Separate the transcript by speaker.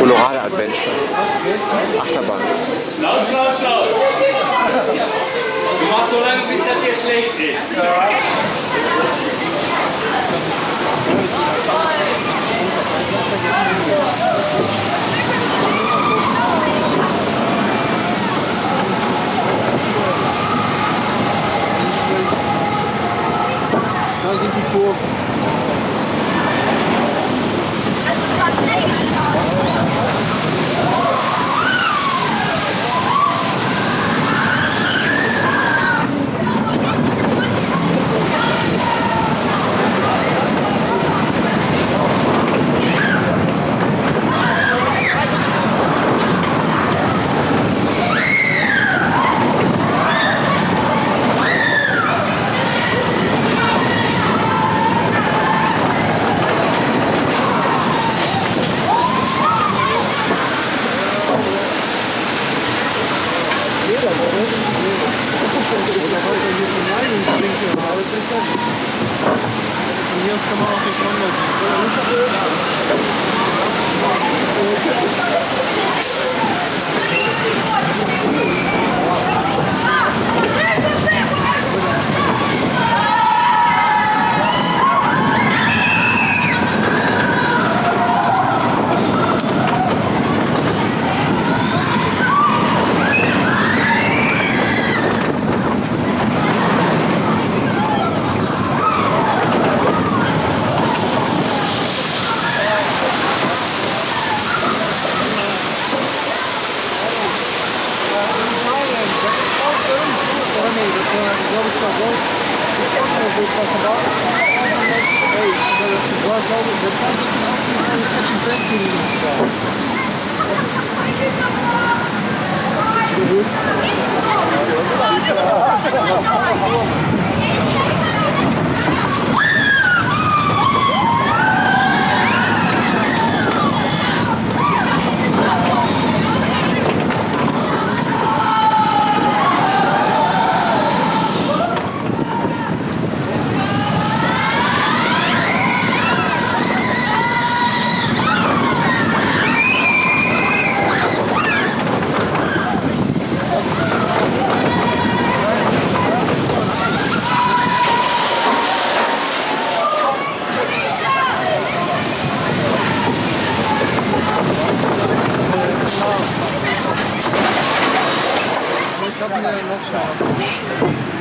Speaker 1: Colorado Adventure. Achterbahn.
Speaker 2: Laut, laut, laut. Du machst so lange, bis das dir schlecht ist. Da sind die Kurven.
Speaker 3: Nie, nie, Wnioska mało tej prognozy.
Speaker 4: jogos de favor, e todos eu vou para acabar, é isso, os jogos são os detalhes, é
Speaker 5: importante que Yeah.